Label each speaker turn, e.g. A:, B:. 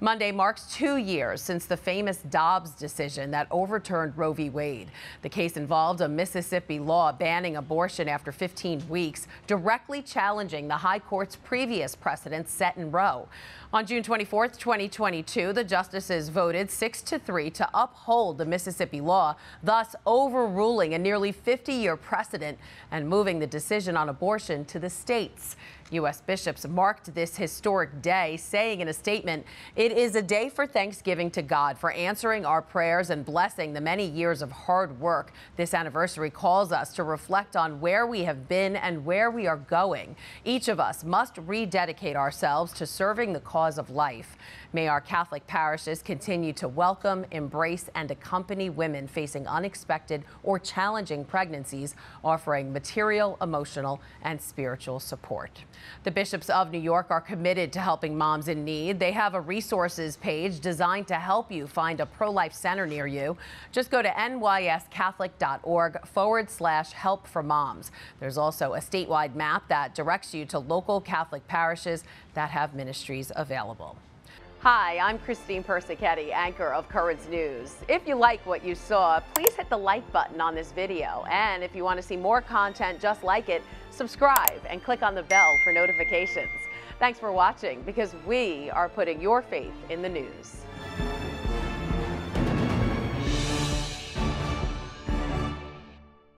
A: Monday marks two years since the famous Dobbs decision that overturned Roe v. Wade. The case involved a Mississippi law banning abortion after 15 weeks, directly challenging the High Court's previous precedent set in Roe. On June 24, 2022, the justices voted 6 to 3 to uphold the Mississippi law, thus overruling a nearly 50 year precedent and moving the decision on abortion to the states. U.S. bishops marked this historic day, saying in a statement, It is a day for thanksgiving to God for answering our prayers and blessing the many years of hard work. This anniversary calls us to reflect on where we have been and where we are going. Each of us must rededicate ourselves to serving the cause of life. May our Catholic parishes continue to welcome, embrace, and accompany women facing unexpected or challenging pregnancies, offering material, emotional, and spiritual support. The bishops of New York are committed to helping moms in need. They have a resources page designed to help you find a pro life center near you. Just go to nyscatholic.org forward slash help for moms. There's also a statewide map that directs you to local Catholic parishes that have ministries available. Hi, I'm Christine Persichetti, anchor of Currents News. If you like what you saw, please hit the like button on this video. And if you want to see more content just like it, subscribe and click on the bell for notifications. Thanks for watching because we are putting your faith in the news.